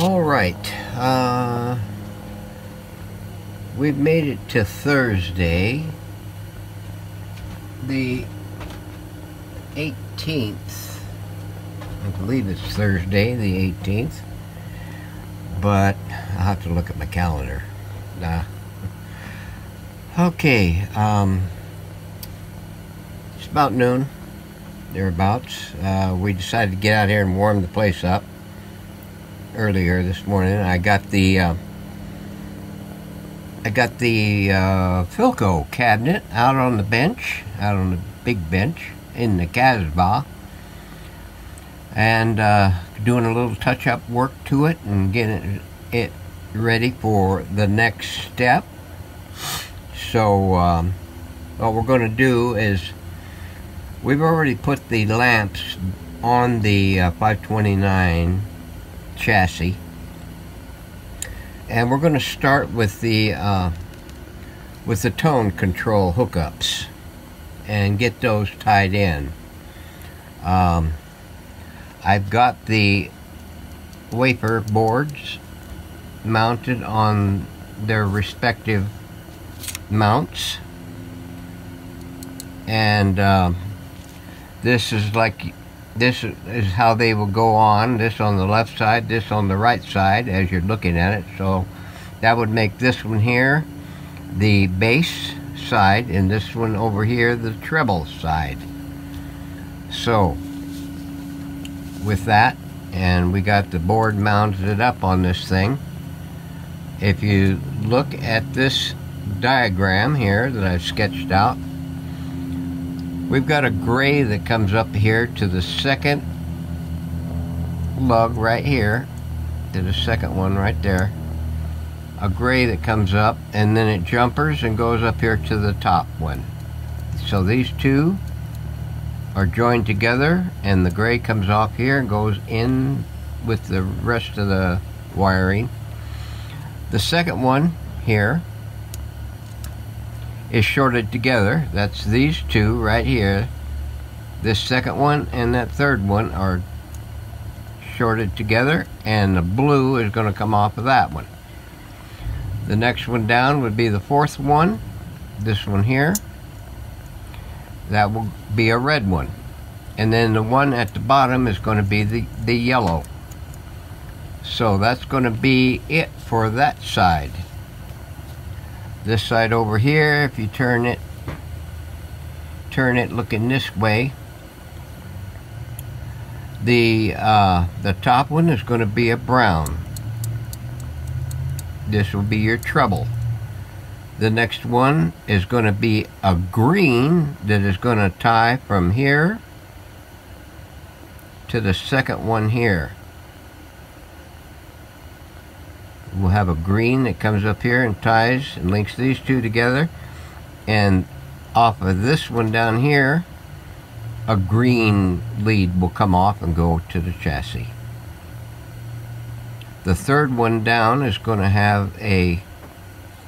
All right. Uh, we've made it to Thursday, the 18th. I believe it's Thursday, the 18th. But I'll have to look at my calendar. Nah. Okay. Um, it's about noon, thereabouts. Uh, we decided to get out here and warm the place up earlier this morning. I got the uh, I got the uh, Philco cabinet out on the bench, out on the big bench in the Casbah, and uh, doing a little touch-up work to it and getting it ready for the next step. So um, what we're going to do is we've already put the lamps on the uh, 529 chassis. And we're going to start with the uh, with the tone control hookups and get those tied in. Um, I've got the wafer boards mounted on their respective mounts and uh, this is like this is how they will go on this on the left side this on the right side as you're looking at it. So that would make this one here the bass side and this one over here the treble side. So with that and we got the board mounted up on this thing if you look at this diagram here that I've sketched out We've got a gray that comes up here to the second lug right here, to the second one right there. A gray that comes up and then it jumpers and goes up here to the top one. So these two are joined together and the gray comes off here and goes in with the rest of the wiring. The second one here is shorted together. That's these two right here. This second one and that third one are shorted together and the blue is going to come off of that one. The next one down would be the fourth one. This one here. That will be a red one. And then the one at the bottom is going to be the, the yellow. So that's going to be it for that side this side over here. If you turn it turn it looking this way the uh, the top one is going to be a brown. This will be your treble the next one is going to be a green that is going to tie from here to the second one here we'll have a green that comes up here and ties and links these two together. And off of this one down here a green lead will come off and go to the chassis. The third one down is going to have a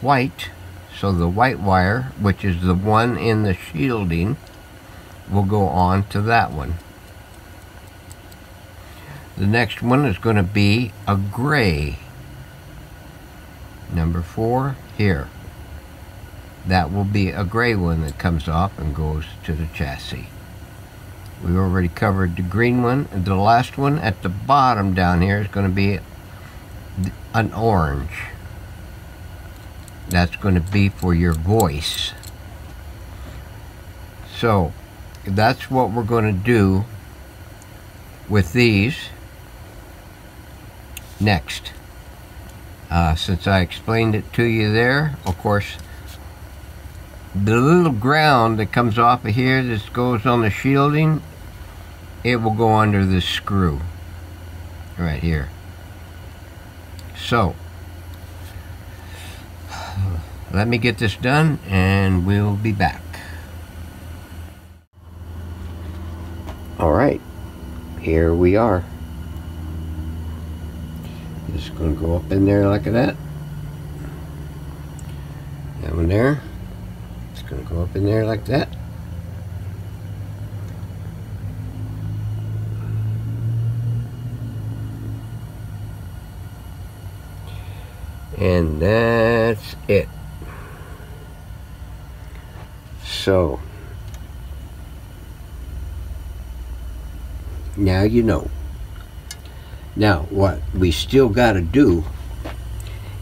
white so the white wire which is the one in the shielding will go on to that one. The next one is going to be a gray number four here. That will be a gray one that comes off and goes to the chassis. We already covered the green one and the last one at the bottom down here is going to be an orange. That's going to be for your voice. So that's what we're going to do with these next uh, since I explained it to you there of course the little ground that comes off of here that goes on the shielding it will go under this screw right here. So let me get this done and we'll be back. All right here we are just going to go up in there like that. That one there. Just going to go up in there like that. and that's it so now you know now what we still got to do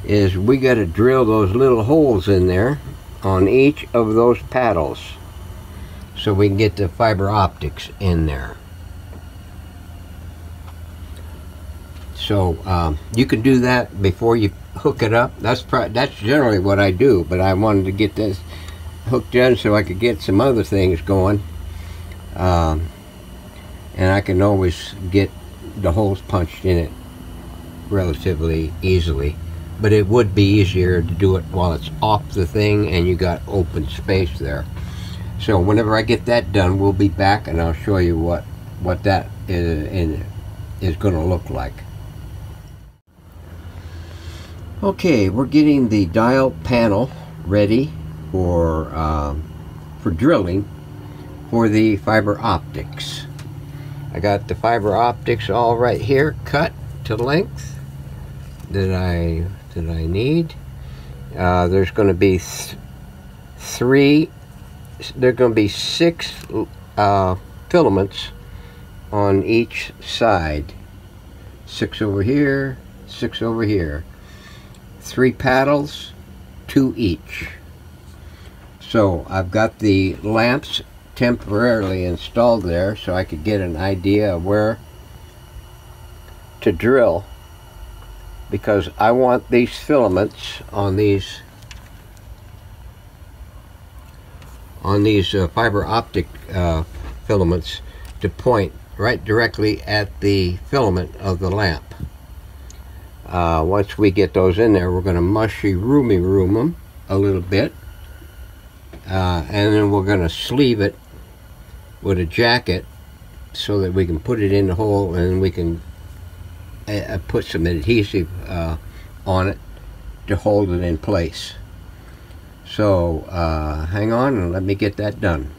is we got to drill those little holes in there on each of those paddles so we can get the fiber optics in there. So um, you can do that before you hook it up. That's that's generally what I do but I wanted to get this hooked in so I could get some other things going. Um, and I can always get the holes punched in it relatively easily but it would be easier to do it while it's off the thing and you got open space there. So whenever I get that done we'll be back and I'll show you what what that is, is going to look like. Okay we're getting the dial panel ready for um, for drilling for the fiber optics I got the fiber optics all right here cut to length that I that I need. Uh, there's going to be th three there's going to be six uh, filaments on each side. Six over here six over here. Three paddles two each. So I've got the lamps temporarily installed there so I could get an idea of where to drill because I want these filaments on these on these uh, fiber optic uh, filaments to point right directly at the filament of the lamp. Uh, once we get those in there, we're going to mushy roomy room them a little bit. Uh, and then we're going to sleeve it with a jacket so that we can put it in the hole and we can uh, put some adhesive uh, on it to hold it in place. So uh, hang on and let me get that done.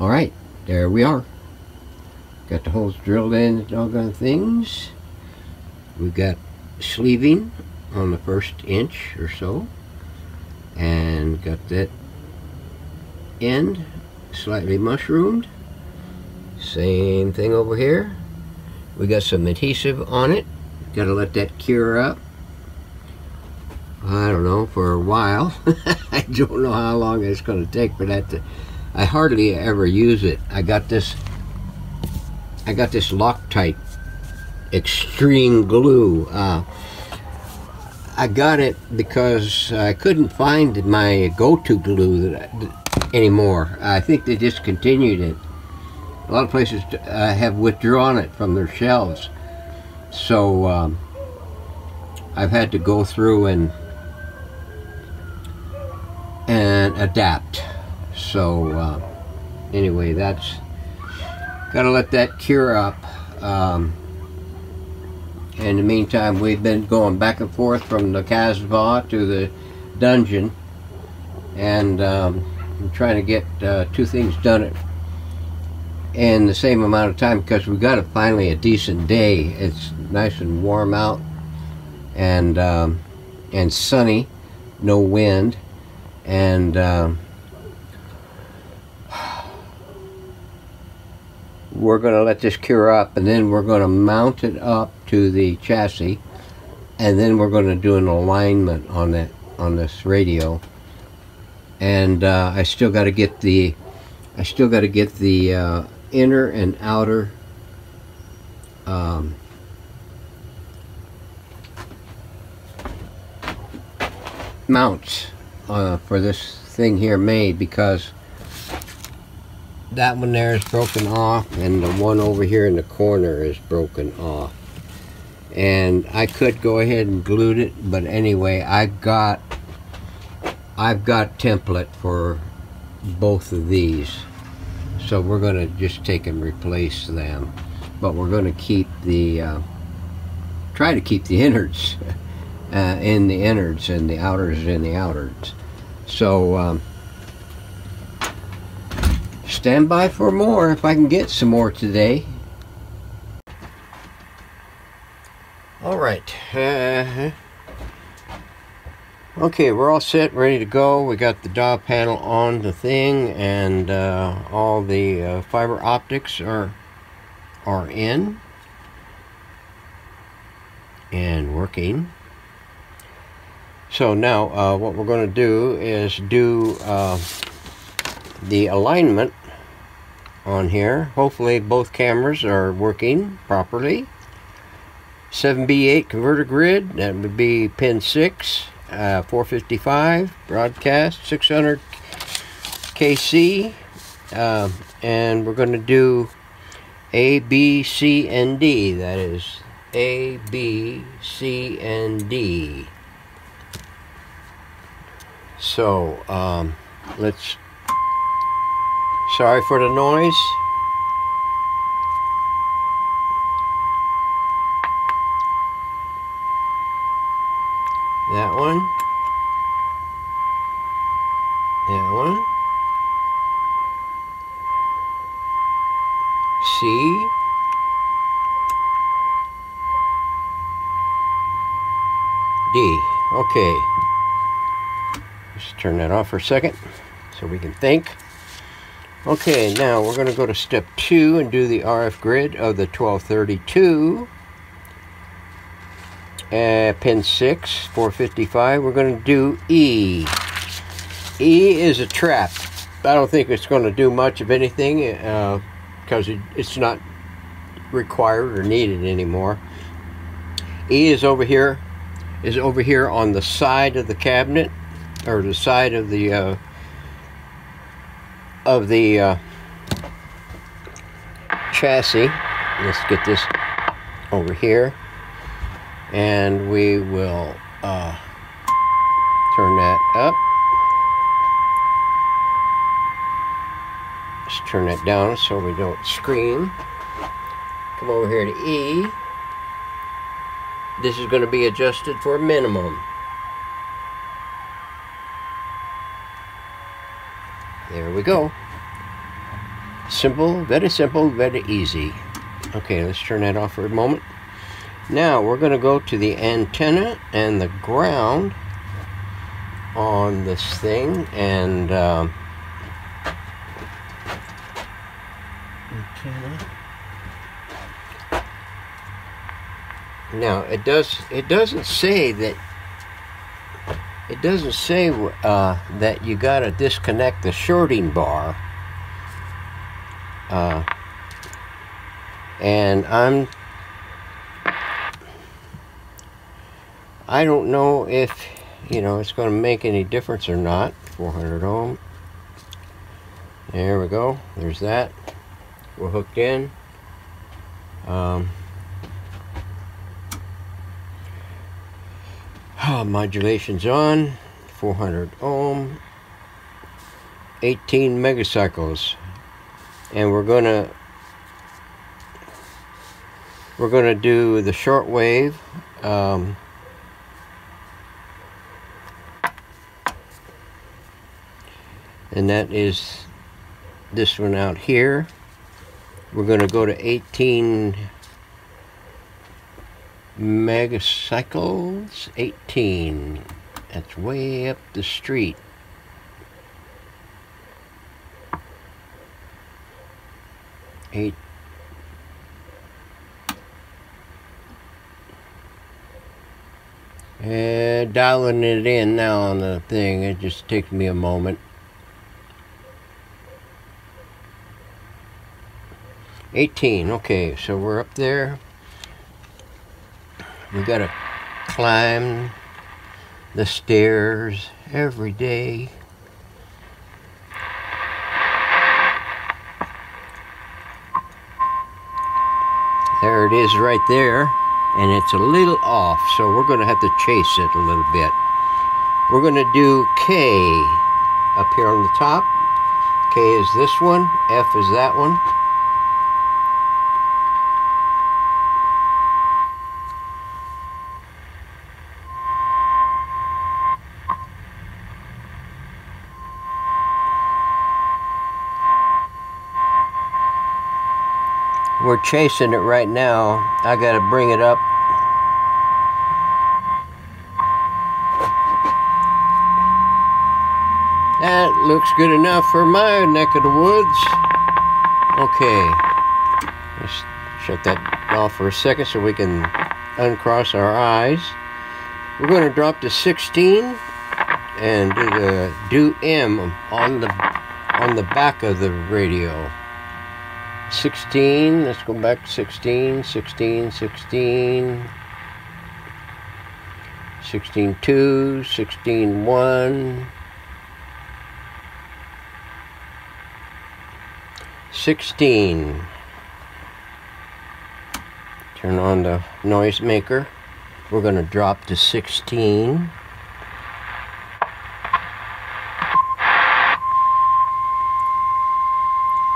Alright, there we are. Got the holes drilled in doggone things. We've got sleeving on the first inch or so. And got that end slightly mushroomed. Same thing over here. We got some adhesive on it. Got to let that cure up. I don't know, for a while. I don't know how long it's to take for that to... I hardly ever use it. I got this... I got this Loctite extreme glue. Uh, I got it because I couldn't find my go-to glue that anymore. I think they discontinued it a lot of places uh, have withdrawn it from their shelves. So um, I've had to go through and and adapt. So uh, anyway, that's got to let that cure up. Um, in the meantime, we've been going back and forth from the Casbah to the dungeon, and um, Trying to get uh, two things done in the same amount of time because we got a, finally a decent day. It's nice and warm out and um, and sunny, no wind, and um, we're going to let this cure up and then we're going to mount it up to the chassis and then we're going to do an alignment on that on this radio and uh, I still got to get the I still got to get the uh, inner and outer um, mounts uh, for this thing here made because that one there is broken off and the one over here in the corner is broken off. And I could go ahead and glue it but anyway I got I've got template for both of these so we're going to just take and replace them. But we're going to keep the, uh, try to keep the innards uh, in the innards and the outers in the outers. So um, stand by for more if I can get some more today. All right. Uh, okay, we're all set, ready to go. We got the dial panel on the thing, and uh, all the uh, fiber optics are are in and working. So now, uh, what we're going to do is do uh, the alignment on here. Hopefully, both cameras are working properly. 7B8 converter grid, that would be pin 6, uh, 455, broadcast, 600 KC, uh, and we're going to do A, B, C, and D, that is A, B, C, and D. So, um, let's, sorry for the noise. That one. That one. C. D. Okay. Just turn that off for a second so we can think. Okay, now we're going to go to step two and do the RF grid of the 1232 uh, pin 6, 455. We're going to do E. E is a trap. I don't think it's going to do much of anything because uh, it, it's not required or needed anymore. E is over here, is over here on the side of the cabinet, or the side of the uh, of the uh, chassis. Let's get this over here and we will uh, turn that up. Just turn that down so we don't scream. Come over here to E. This is going to be adjusted for minimum. There we go. Simple, very simple, very easy. Okay, let's turn that off for a moment. Now we're going to go to the antenna and the ground on this thing and um, antenna. Now it does it doesn't say that it doesn't say uh, that you got to disconnect the shorting bar. Uh, and I'm I don't know if, you know, it's going to make any difference or not. 400 ohm. There we go. There's that. We're hooked in. Um, modulation's on. 400 ohm. 18 megacycles. And we're to we're to do the short wave um, and that is this one out here we're to go to 18 megacycles 18 that's way up the street. Eight. And dialing it in now on the thing it just takes me a moment. 18 okay so we're up there we gotta climb the stairs every day. There it is right there and it's a little off so we're gonna have to chase it a little bit. We're gonna do K up here on the top. K is this one F is that one we're chasing it right now. I got to bring it up. That looks good enough for my neck of the woods. Okay. Let's shut that off for a second so we can uncross our eyes. We're going to drop to 16 and do the do M on the on the back of the radio. 16, let's go back 16, 16, 16. 16 2, 16 1. 16. Turn on the noise maker. We're going to drop to 16.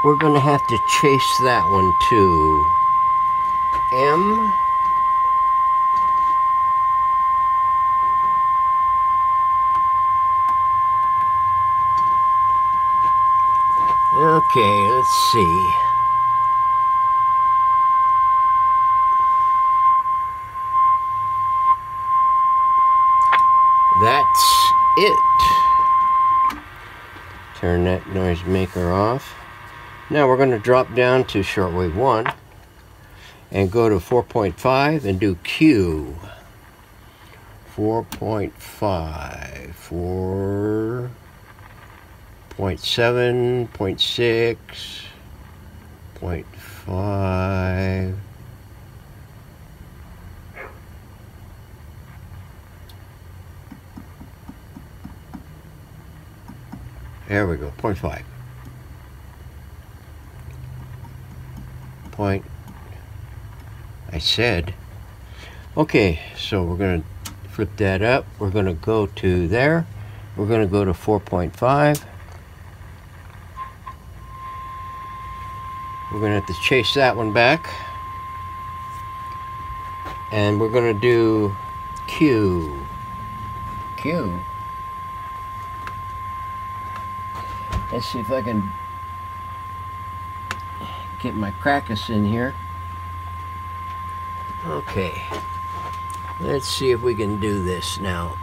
We're going to have to chase that one too. M. Okay, let's see. That's it. Turn that noise maker off. Now we're going to drop down to shortwave 1 and go to 4.5 and do Q. 4.5, 4. 0.7, 0.6, 0.5. There we go, 0.5. Point, I said. Okay, so we're going to flip that up. We're going to go to there. We're going to go to 4.5. We're going to have to chase that one back. And we're going to do Q. Q. Let's see if I can get my crackus in here. Okay. Let's see if we can do this now.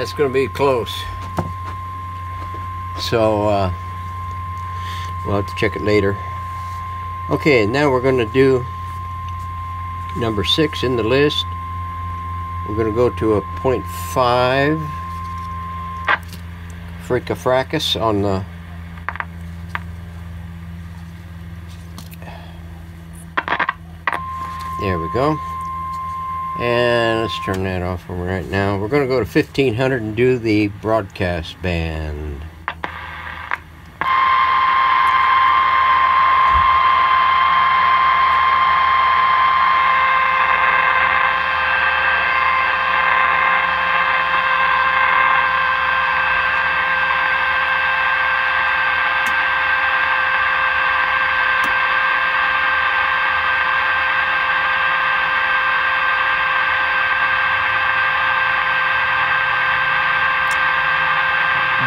That's going to be close. So, uh, we'll have to check it later. Okay, now we're going to do number six in the list. We're going to go to a 0.5 fricka on the there we go and let's turn that off for right now. We're going to go to 1500 and do the broadcast band.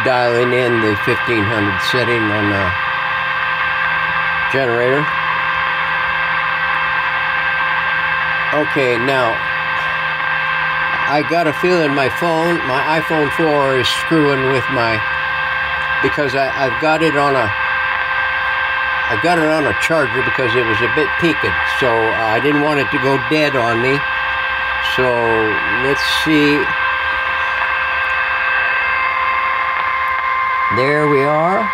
dialing in the 1500 setting on the generator. Okay, now I got a feeling my phone, my iPhone 4 is screwing with my because I, I've got it on a I got it on a charger because it was a bit peaked, so I didn't want it to go dead on me. So let's see. There we are.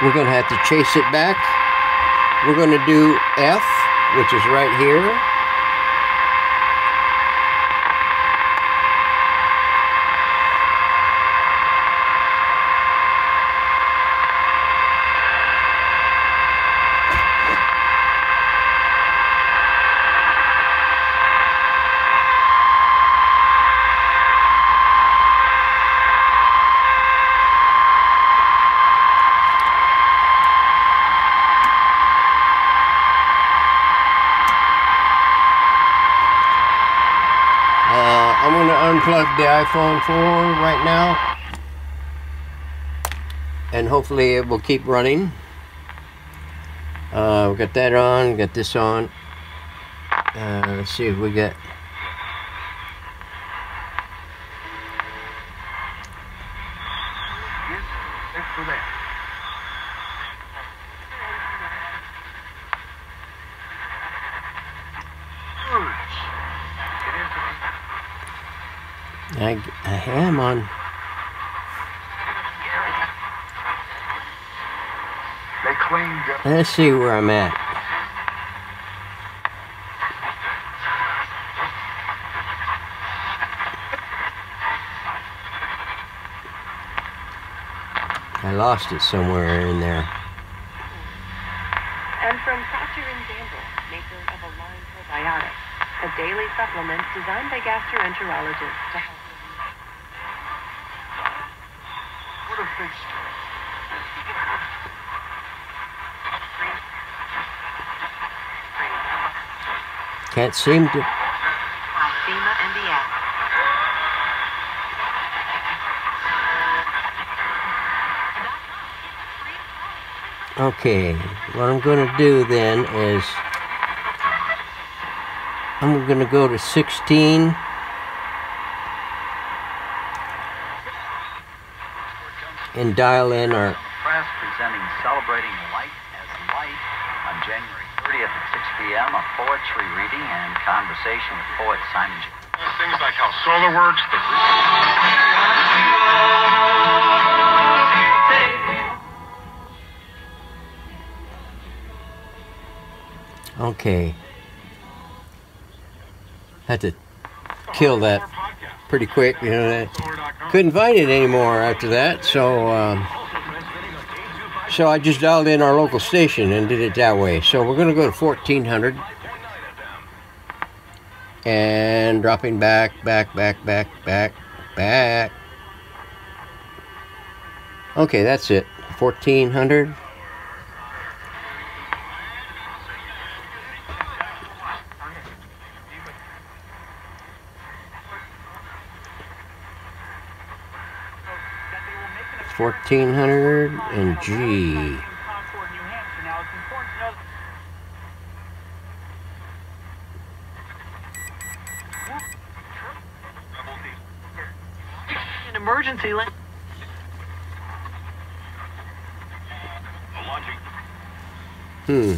We're going to have to chase it back. We're going to do F. which is right here. Uh, I'm going to unplug the iPhone 4 right now. And hopefully it will keep running. Uh, we got that on, got this on. Uh, let's see if we get. I, I am on. Let's see where I'm at. I lost it somewhere in there. And from Procter & Gamble, maker of Align Probiotics, a daily supplement designed by gastroenterologists to help what if they Can't seem to. by FEMA and the app. Okay, what I'm going to do then is I'm going to go to 16. And dial in our poetry reading and conversation with poet Simon J. things like how solar works, the Okay. Had to kill that pretty quick, you know. That. Couldn't find it anymore after that, so um, so I just dialed in our local station and did it that way. So we're gonna go to 1400 and dropping back, back, back, back, back, back. Okay, that's it. 1400. Fourteen hundred and G. Hmm.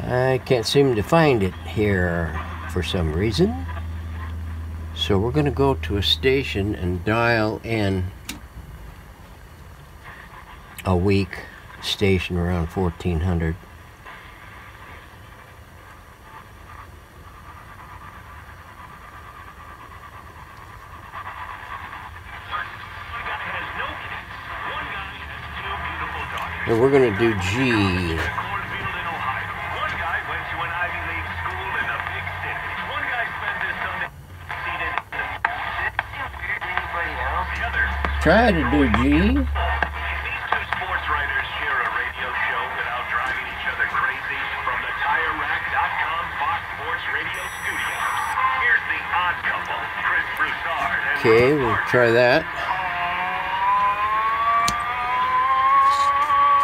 I can't seem to find it here for some reason. So we're going to go to a station and dial in a week station around 1400. And we're going to do G. Try to do G. Okay, we'll try writers share a radio show without driving each other crazy from the TireRack.com Fox Sports Radio studios. Here's the odd couple, Chris Broussard and Okay, we'll try that.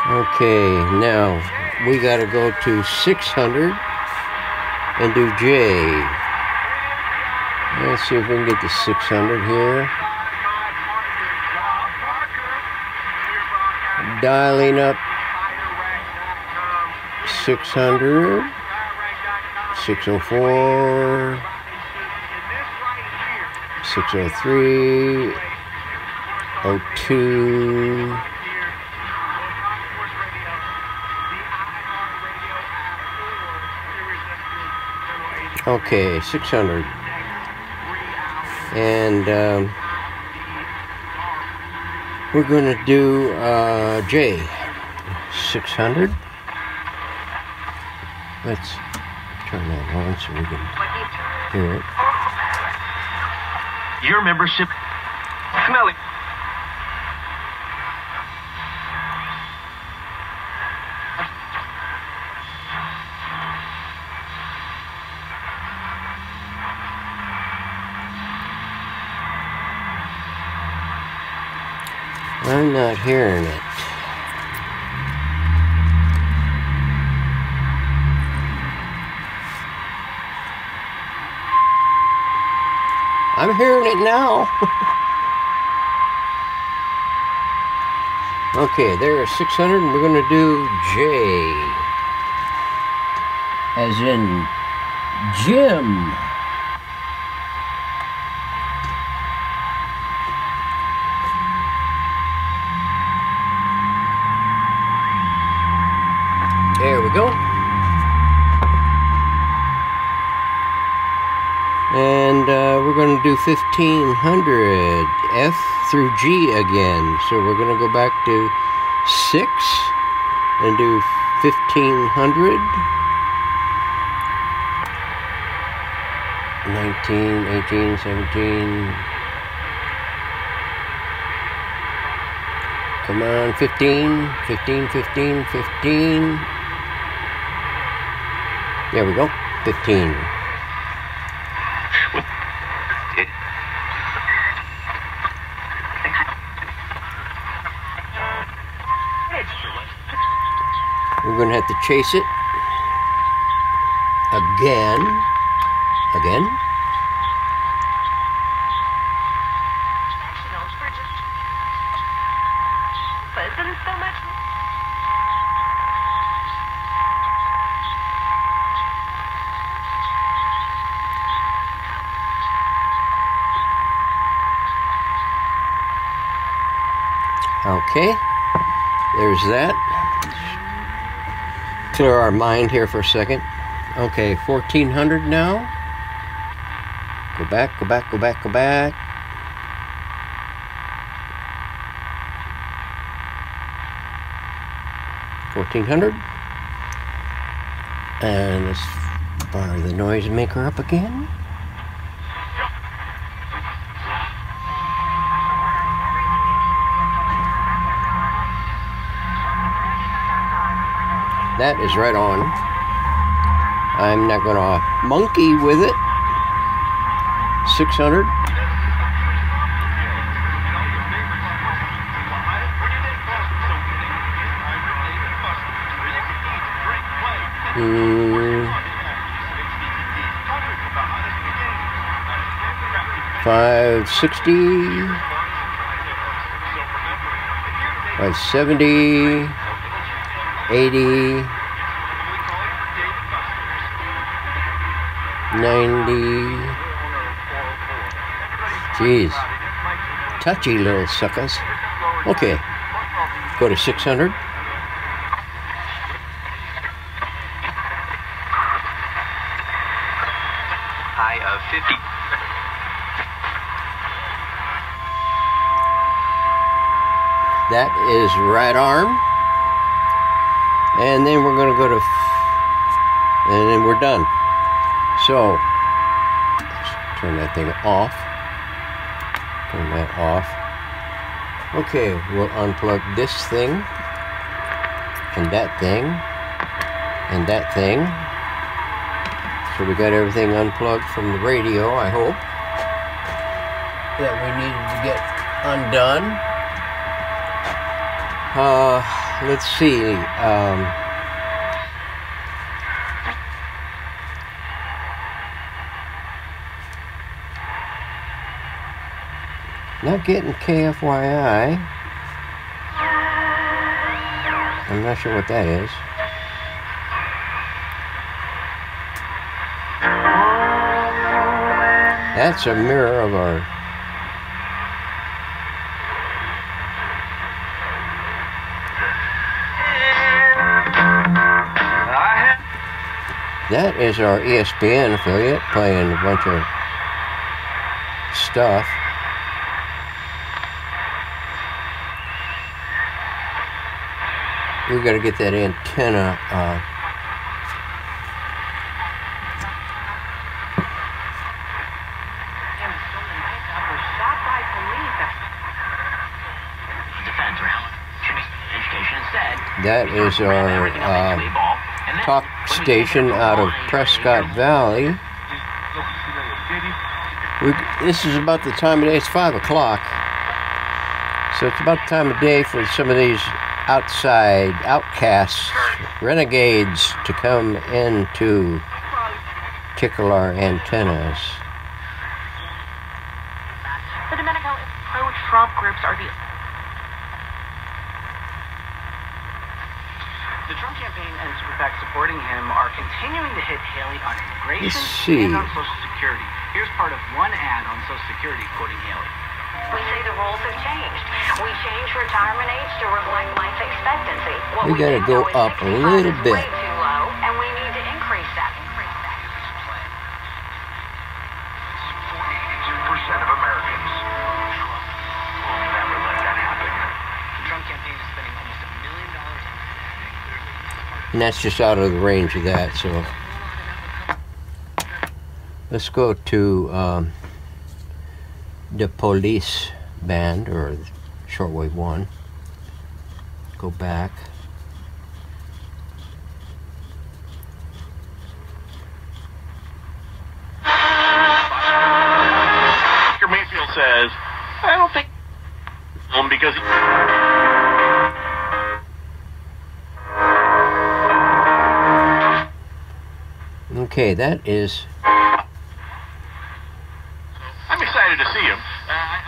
Okay, now we got to go to 600 and do J. Let's see if we can get to 600 here. Dialing up 600, 604, 603, 02. Okay, 600. And um, we're going to do uh, J. 600. Let's turn that on so we can hear it. Your membership. Smelly. I'm not hearing it. I'm hearing it now. okay, there are 600, and we're going to do J. As in Jim. There we go. And uh, we're going to do 1500 F through G again. So we're going to go back to 6 and do 1500. 19, 18, 17. Come on, 15, 15, 15, 15. There we go, 15. We're going to have to chase it again. Again. Okay. There's that. Clear our mind here for a second. Okay, 1400 now. Go back, go back, go back, go back. Fourteen hundred. And let's fire the noise maker up again. That is right on. I'm not gonna monkey with it. 600. Hmm. Five sixty, five seventy, eighty, ninety. Jeez, touchy little suckers. Okay, go to six hundred. High of 50. That is right arm. And then we're going to go to, and then we're done. So, turn that thing off. Turn that off. Okay, we'll unplug this thing, and that thing, and that thing. So we got everything unplugged from the radio, I hope, that we needed to get undone. Uh, let's see. Um, not getting KFYI. I'm not sure what that is. That's a mirror of our That is our ESPN affiliate playing a bunch of stuff. We've got to get that antenna. Uh, And the stolen pickup was shot by police. Defense around Jimmy Education said that is our uh, station out of Prescott Valley. We, this is about the time of day. It's five o'clock, so it's about the time of day for some of these outside outcasts, renegades, to come in to tickle our antennas. The Domenico pro-Trump groups are the The Trump campaign and Superpac supporting him are continuing to hit Haley on immigration see. and on Social Security. Here's part of one ad on Social Security quoting Haley. We say the rules have changed. We changed retirement age to reflect life expectancy. What We gotta go up a little bit. Too low, and we need to increase that. Increase that. 42% of Americans. Will never let that happen. The Trump campaign is spending almost a million dollars on And that's just out of the range of that, so. Let's go to um, the police band, or shortwave one. Go back. Baker Mayfield says, I don't think um, because Okay, that is I'm excited to see him. Uh,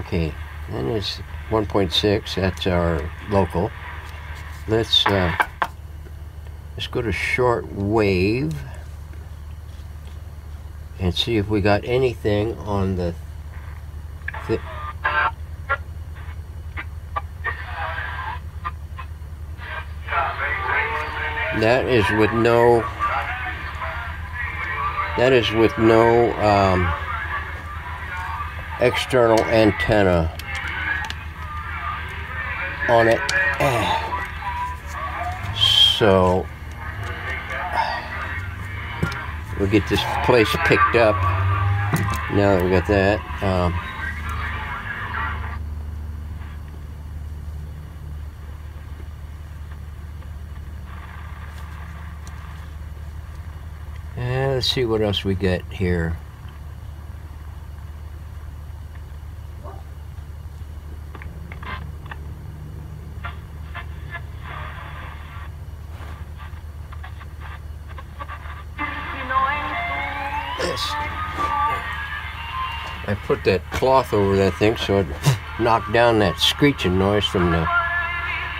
okay. Then it's 1.6. That's our local. Let's uh, let's go to short wave and see if we got anything on the. Th- that is with no. That is with no um, external antenna on it. So we'll get this place picked up. Now that we got that. Um, and let's see what else we get here. Cloth over that thing so it knocked down that screeching noise from the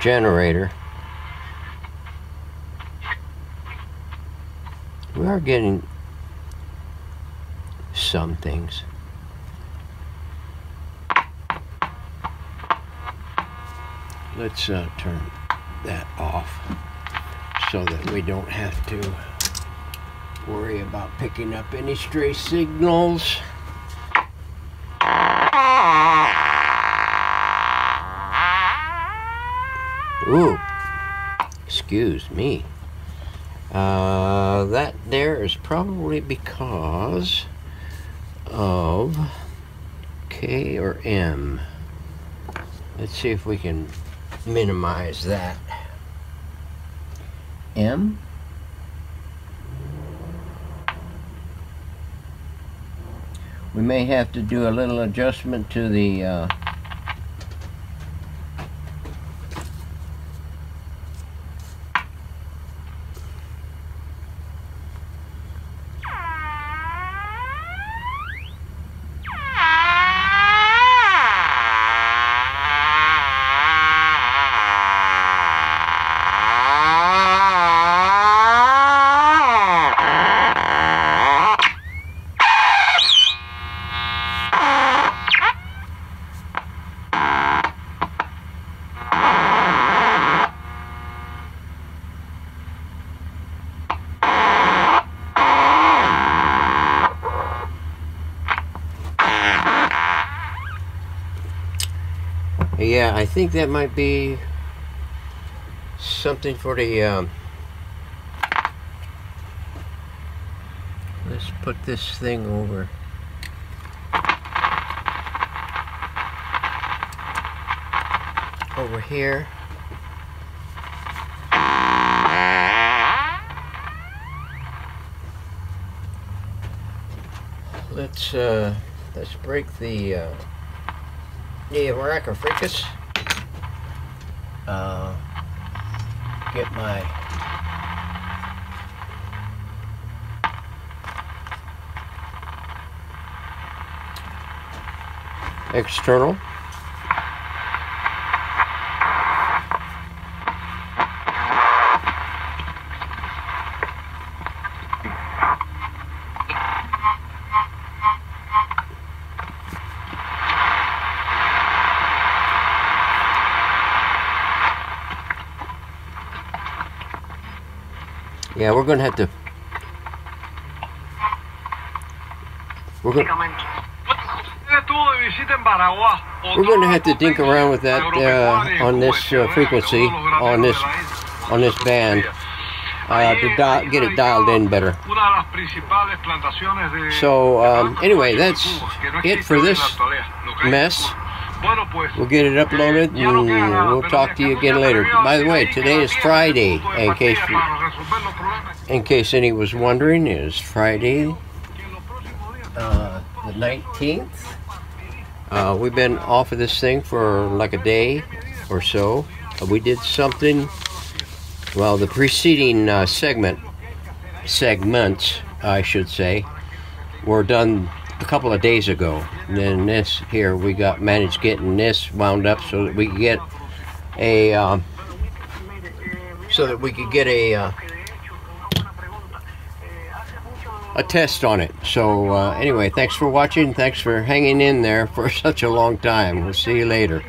generator. We are getting some things. Let's uh, turn that off so that we don't have to worry about picking up any stray signals. Ooh, excuse me. Uh, that there is probably because of K or M. Let's see if we can minimize that. M? We may have to do a little adjustment to the uh, I think that might be something for the. Um, let's put this thing over. Over here. Let's uh, let's break the uh, the Arachnophrecus. Uh, get my external. We're gonna have to. We're gonna. We're going to have to dink around with that uh, on this uh, frequency, on this on this band, uh, to get it dialed in better. So um, anyway, that's it for this mess. We'll get it uploaded and we'll talk to you again later. By the way, today is Friday, in case in case any was wondering, it is Friday, uh, the 19th. Uh, we've been off of this thing for like a day or so. Uh, we did something. Well, the preceding uh, segment, segments, I should say, were done a couple of days ago. And then this here, we got managed getting this wound up so that we could get a, um, so that we could get a. Uh, a test on it. So uh, anyway, thanks for watching. Thanks for hanging in there for such a long time. We'll see you later.